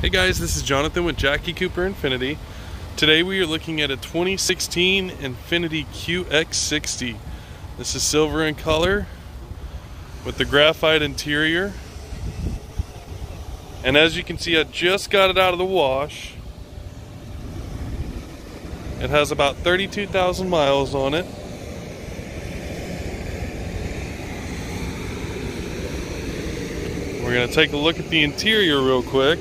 Hey guys, this is Jonathan with Jackie Cooper Infiniti. Today we are looking at a 2016 Infiniti QX60. This is silver in color with the graphite interior. And as you can see, I just got it out of the wash. It has about 32,000 miles on it. We're going to take a look at the interior real quick.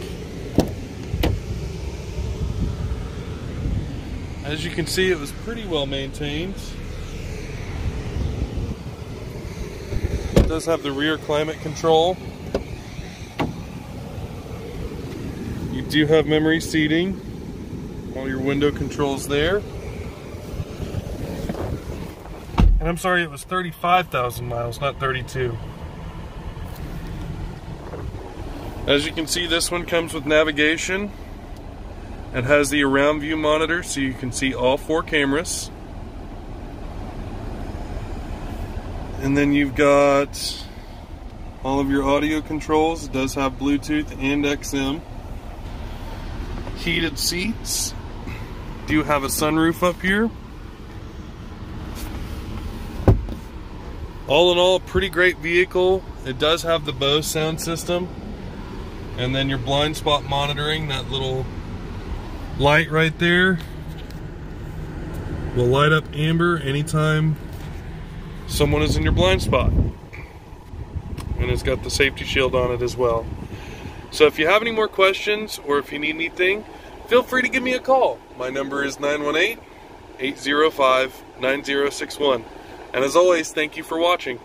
As you can see, it was pretty well maintained. It does have the rear climate control. You do have memory seating. All your window controls there. And I'm sorry, it was 35,000 miles, not 32. As you can see, this one comes with navigation. It has the around view monitor so you can see all four cameras. And then you've got all of your audio controls. It does have Bluetooth and XM. Heated seats. Do you have a sunroof up here. All in all, pretty great vehicle. It does have the Bose sound system. And then your blind spot monitoring, that little light right there will light up amber anytime someone is in your blind spot. And it's got the safety shield on it as well. So if you have any more questions or if you need anything, feel free to give me a call. My number is 918 805 9061. And as always, thank you for watching.